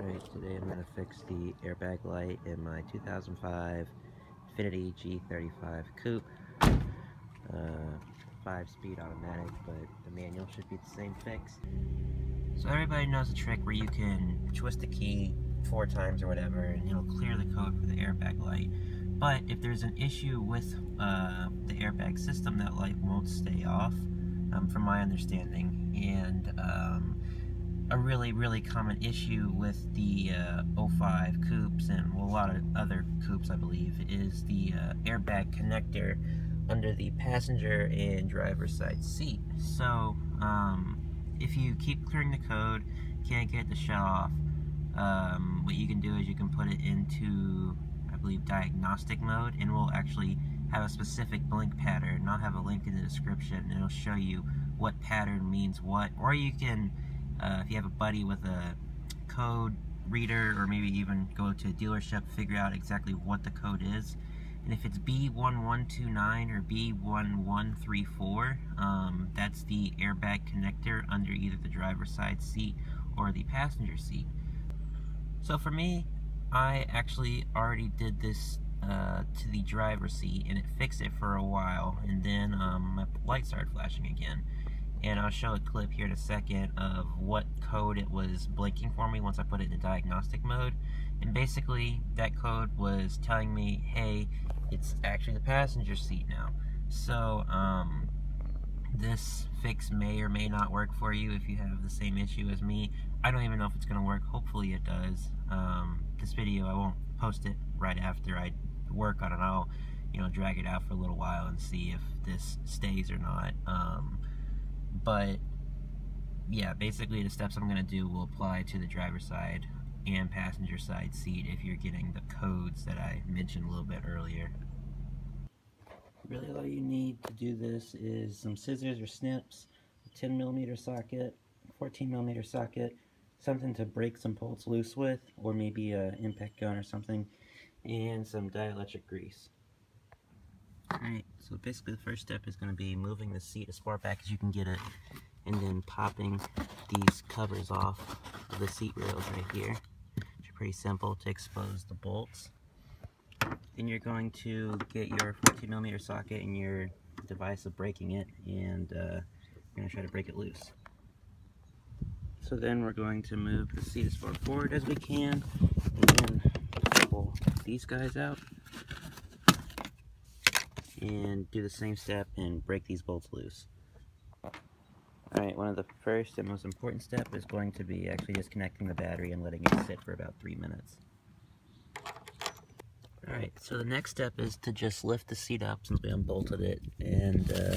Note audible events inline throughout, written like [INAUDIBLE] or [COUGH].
Alright, today I'm going to fix the airbag light in my 2005 Infiniti G35 Coupe. Uh, 5-speed automatic, but the manual should be the same fix. So everybody knows the trick where you can twist the key four times or whatever and it'll clear the code for the airbag light. But if there's an issue with uh, the airbag system, that light won't stay off, um, from my understanding. And a really, really common issue with the uh, 05 coupes and a lot of other coupes, I believe, is the uh, airbag connector under the passenger and driver's side seat. So, um, if you keep clearing the code, can't get the shut off, um, what you can do is you can put it into, I believe, diagnostic mode, and we'll actually have a specific blink pattern. I'll have a link in the description, and it'll show you what pattern means what, or you can uh, if you have a buddy with a code reader or maybe even go to a dealership, figure out exactly what the code is. And if it's B1129 or B1134, um, that's the airbag connector under either the driver's side seat or the passenger seat. So for me, I actually already did this uh, to the driver's seat and it fixed it for a while and then um, my light started flashing again and I'll show a clip here in a second of what code it was blinking for me once I put it in diagnostic mode. And basically that code was telling me hey it's actually the passenger seat now. So um, this fix may or may not work for you if you have the same issue as me. I don't even know if it's gonna work. Hopefully it does. Um, this video I won't post it right after I work on it. I'll you know drag it out for a little while and see if this stays or not. Um, but yeah, basically the steps I'm going to do will apply to the driver's side and passenger side seat if you're getting the codes that I mentioned a little bit earlier. Really all you need to do this is some scissors or snips, a 10 millimeter socket, 14 millimeter socket, something to break some bolts loose with, or maybe an impact gun or something, and some dielectric grease. Alright, so basically the first step is going to be moving the seat as far back as you can get it, and then popping these covers off of the seat rails right here, which are pretty simple to expose the bolts. Then you're going to get your 14 millimeter socket and your device of breaking it, and uh, you're going to try to break it loose. So then we're going to move the seat as far forward as we can, and then pull these guys out and do the same step and break these bolts loose. Alright, one of the first and most important step is going to be actually disconnecting the battery and letting it sit for about three minutes. Alright, so the next step is to just lift the seat up since we unbolted it and uh,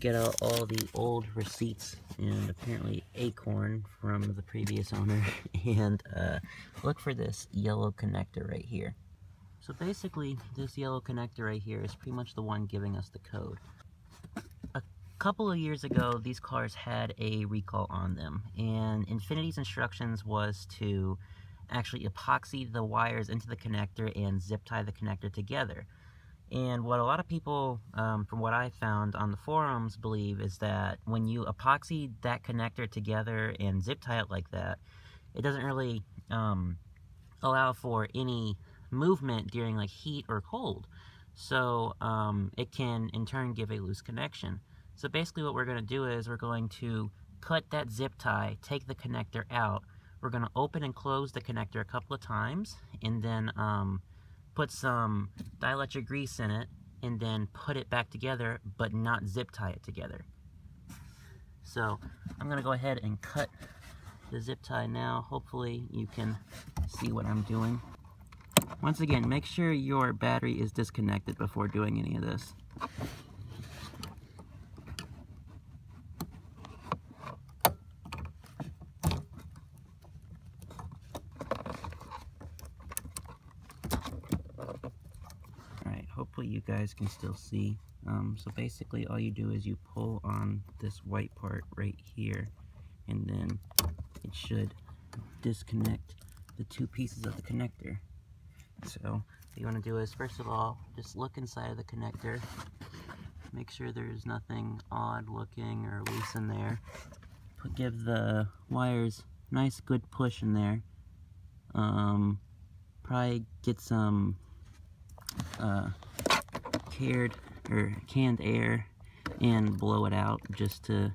get out all the old receipts and apparently acorn from the previous owner [LAUGHS] and uh, look for this yellow connector right here. So basically, this yellow connector right here is pretty much the one giving us the code. A couple of years ago, these cars had a recall on them, and Infiniti's instructions was to actually epoxy the wires into the connector and zip tie the connector together. And what a lot of people, um, from what I found on the forums, believe is that when you epoxy that connector together and zip tie it like that, it doesn't really um, allow for any movement during like heat or cold. So um, it can in turn give a loose connection. So basically what we're going to do is we're going to cut that zip tie, take the connector out. We're going to open and close the connector a couple of times and then um, put some dielectric grease in it and then put it back together but not zip tie it together. So I'm going to go ahead and cut the zip tie now. Hopefully you can see what I'm doing. Once again, make sure your battery is disconnected before doing any of this. Alright, hopefully you guys can still see. Um, so basically all you do is you pull on this white part right here and then it should disconnect the two pieces of the connector. So what you want to do is first of all, just look inside of the connector. Make sure there's nothing odd looking or loose in there. Put, give the wires nice good push in there. Um, probably get some uh, cared or canned air and blow it out just to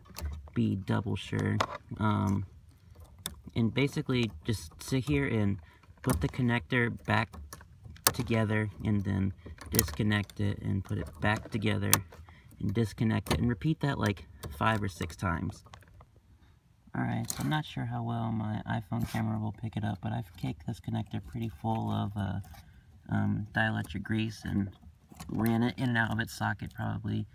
be double sure. Um, and basically just sit here and put the connector back together and then disconnect it and put it back together and disconnect it and repeat that like five or six times. Alright, so I'm not sure how well my iPhone camera will pick it up, but I've caked this connector pretty full of uh, um, dielectric grease and ran it in and out of its socket probably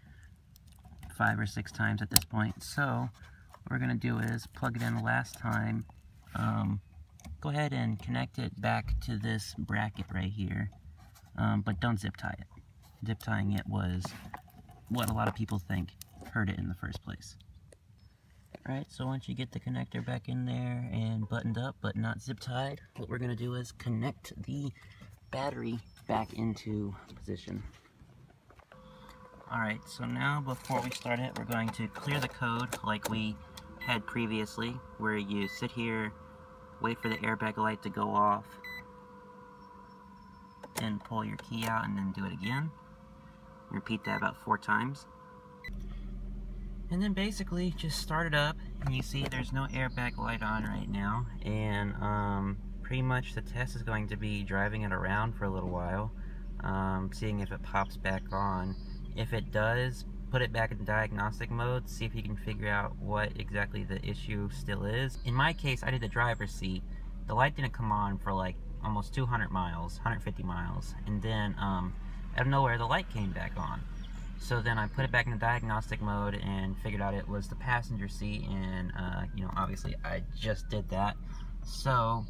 five or six times at this point. So what we're going to do is plug it in the last time, um, go ahead and connect it back to this bracket right here, um, but don't zip tie it. Zip tying it was what a lot of people think hurt it in the first place. Alright, so once you get the connector back in there and buttoned up but not zip tied, what we're going to do is connect the battery back into position. Alright, so now before we start it, we're going to clear the code like we had previously, where you sit here, wait for the airbag light to go off, and pull your key out and then do it again. Repeat that about four times. And then basically just start it up and you see there's no airbag light on right now and um, pretty much the test is going to be driving it around for a little while um, seeing if it pops back on. If it does, put it back in diagnostic mode, see if you can figure out what exactly the issue still is. In my case, I did the driver's seat. The light didn't come on for like almost 200 miles, 150 miles, and then um, out of nowhere the light came back on. So then I put it back in the diagnostic mode and figured out it was the passenger seat and, uh, you know, obviously I just did that. So,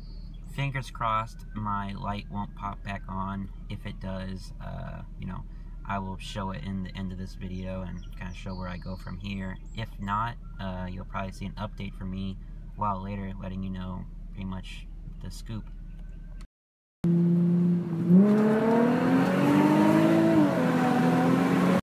fingers crossed my light won't pop back on. If it does, uh, you know, I will show it in the end of this video and kind of show where I go from here. If not, uh, you'll probably see an update from me a while later letting you know pretty much the scoop.